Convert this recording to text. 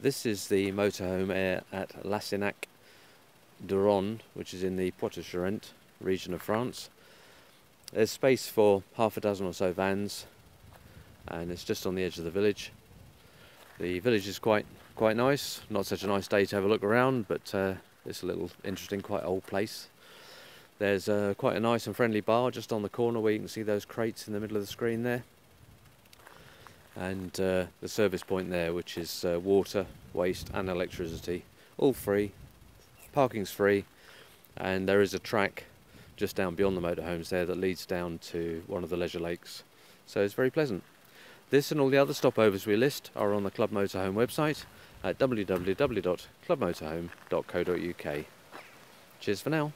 This is the motorhome uh, at Lesignac Durand, which is in the Poitou-Charentes region of France. There's space for half a dozen or so vans, and it's just on the edge of the village. The village is quite quite nice. Not such a nice day to have a look around, but uh, it's a little interesting, quite old place. There's uh, quite a nice and friendly bar just on the corner where you can see those crates in the middle of the screen there. And uh, the service point there, which is uh, water, waste, and electricity, all free. Parking's free, and there is a track just down beyond the motorhomes there that leads down to one of the leisure lakes. So it's very pleasant. This and all the other stopovers we list are on the Club Motorhome website at www.clubmotorhome.co.uk. Cheers for now.